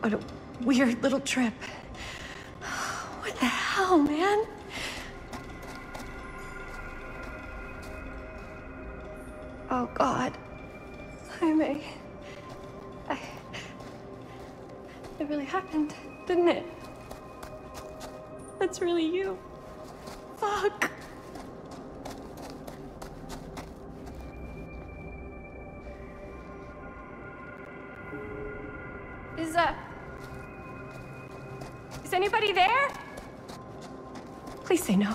What a weird little trip. What the hell, man? Oh, God. Jaime. I... It really happened, didn't it? That's really you. Fuck. Is, uh... Is anybody there? Please say no.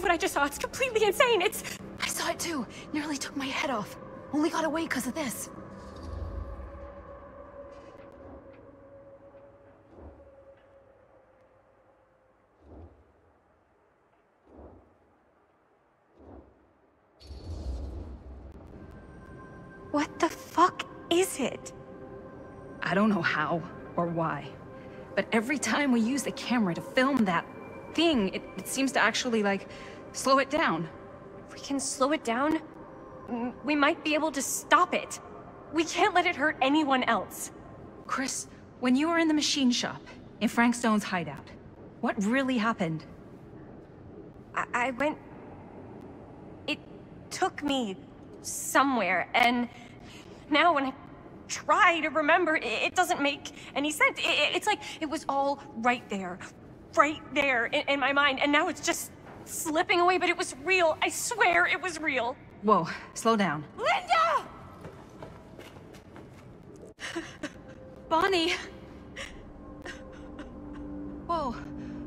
Believe what I just saw. It's completely insane. It's. I saw it too. Nearly took my head off. Only got away because of this. What the fuck is it? I don't know how or why, but every time we use the camera to film that thing, it, it seems to actually, like, slow it down. If we can slow it down, we might be able to stop it. We can't let it hurt anyone else. Chris, when you were in the machine shop, in Frank Stone's hideout, what really happened? I, I went. It took me somewhere, and now when I try to remember, it, it doesn't make any sense. It- it's like it was all right there, right there in, in my mind, and now it's just slipping away, but it was real. I swear it was real. Whoa, slow down. Linda! Bonnie! Whoa.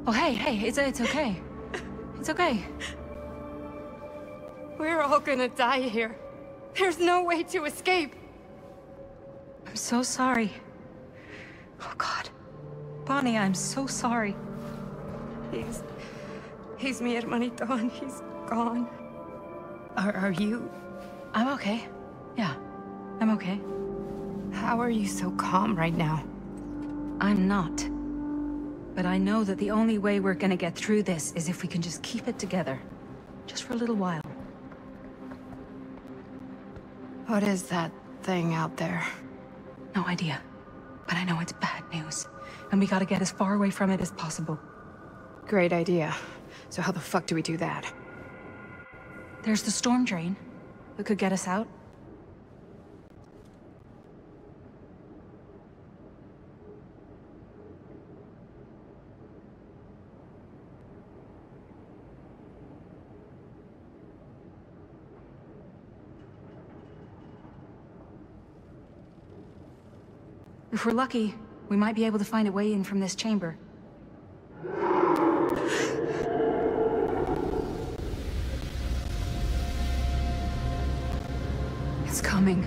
Oh, hey, hey, it's, it's okay. It's okay. We're all gonna die here. There's no way to escape. I'm so sorry. Oh god. Bonnie, I'm so sorry. He's... He's mi hermanito and he's gone. Are, are you... I'm okay. Yeah, I'm okay. How are you so calm right now? I'm not. But I know that the only way we're gonna get through this is if we can just keep it together. Just for a little while. What is that thing out there? No idea. But I know it's bad news. And we gotta get as far away from it as possible. Great idea. So how the fuck do we do that? There's the storm drain. That could get us out. If we're lucky, we might be able to find a way in from this chamber. Coming.